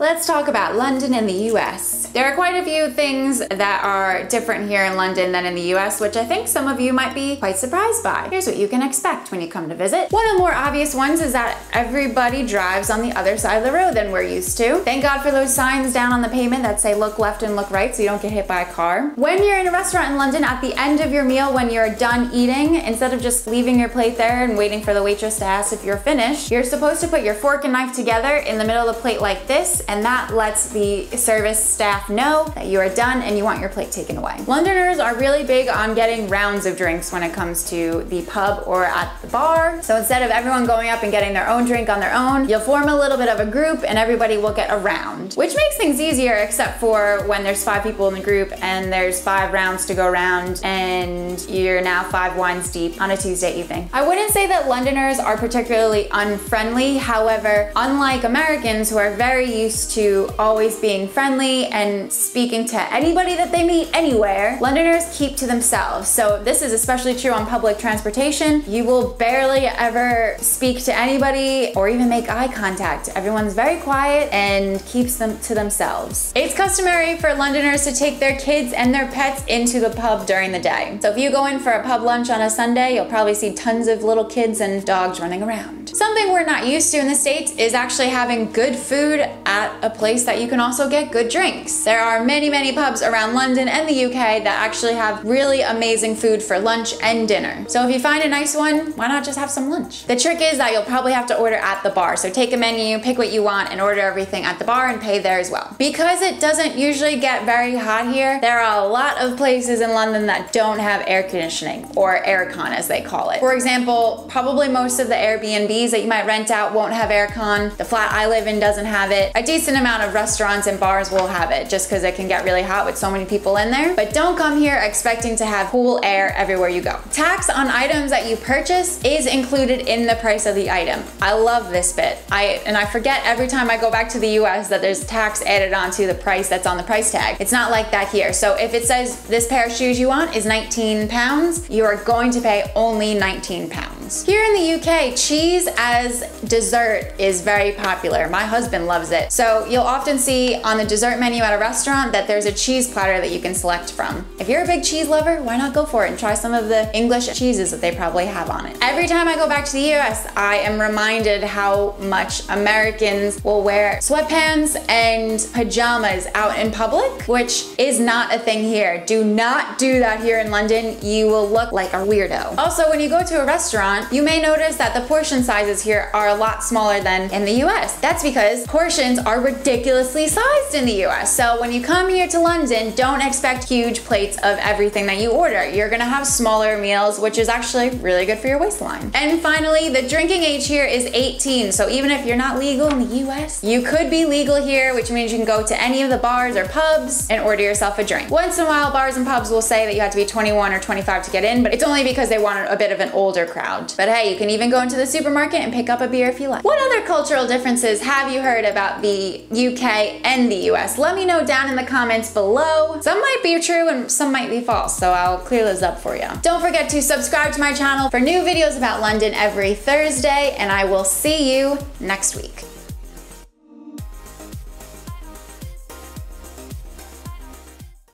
Let's talk about London and the US. There are quite a few things that are different here in London than in the US, which I think some of you might be quite surprised by. Here's what you can expect when you come to visit. One of the more obvious ones is that everybody drives on the other side of the road than we're used to. Thank God for those signs down on the pavement that say look left and look right so you don't get hit by a car. When you're in a restaurant in London, at the end of your meal, when you're done eating, instead of just leaving your plate there and waiting for the waitress to ask if you're finished, you're supposed to put your fork and knife together in the middle of the plate like this and that lets the service staff know that you are done and you want your plate taken away. Londoners are really big on getting rounds of drinks when it comes to the pub or at the bar. So instead of everyone going up and getting their own drink on their own, you'll form a little bit of a group and everybody will get a round, which makes things easier except for when there's five people in the group and there's five rounds to go around and you're now five wines deep on a Tuesday evening. I wouldn't say that Londoners are particularly unfriendly. However, unlike Americans who are very used to always being friendly and speaking to anybody that they meet anywhere, Londoners keep to themselves. So this is especially true on public transportation. You will barely ever speak to anybody or even make eye contact. Everyone's very quiet and keeps them to themselves. It's customary for Londoners to take their kids and their pets into the pub during the day. So if you go in for a pub lunch on a Sunday, you'll probably see tons of little kids and dogs running around. Something we're not used to in the States is actually having good food at a place that you can also get good drinks. There are many, many pubs around London and the UK that actually have really amazing food for lunch and dinner. So if you find a nice one, why not just have some lunch? The trick is that you'll probably have to order at the bar. So take a menu, pick what you want, and order everything at the bar and pay there as well. Because it doesn't usually get very hot here, there are a lot of places in London that don't have air conditioning, or aircon as they call it. For example, probably most of the Airbnbs that you might rent out won't have aircon. The flat I live in doesn't have it. A decent amount of restaurants and bars will have it just because it can get really hot with so many people in there. But don't come here expecting to have cool air everywhere you go. Tax on items that you purchase is included in the price of the item. I love this bit. I And I forget every time I go back to the US that there's tax added onto the price that's on the price tag. It's not like that here. So if it says this pair of shoes you want is 19 pounds, you are going to pay only 19 pounds. Here in the UK, cheese as dessert is very popular. My husband loves it. So you'll often see on the dessert menu at a restaurant that there's a cheese platter that you can select from. If you're a big cheese lover, why not go for it and try some of the English cheeses that they probably have on it. Every time I go back to the US, I am reminded how much Americans will wear sweatpants and pajamas out in public, which is not a thing here. Do not do that here in London. You will look like a weirdo. Also, when you go to a restaurant, you may notice that the portion sizes here are a lot smaller than in the US. That's because portions are ridiculously sized in the US. So when you come here to London, don't expect huge plates of everything that you order. You're gonna have smaller meals, which is actually really good for your waistline. And finally, the drinking age here is 18. So even if you're not legal in the US, you could be legal here, which means you can go to any of the bars or pubs and order yourself a drink. Once in a while, bars and pubs will say that you have to be 21 or 25 to get in, but it's only because they want a bit of an older crowd. But hey, you can even go into the supermarket and pick up a beer if you like. What other cultural differences have you heard about the UK and the US. Let me know down in the comments below. Some might be true and some might be false, so I'll clear those up for you. Don't forget to subscribe to my channel for new videos about London every Thursday, and I will see you next week.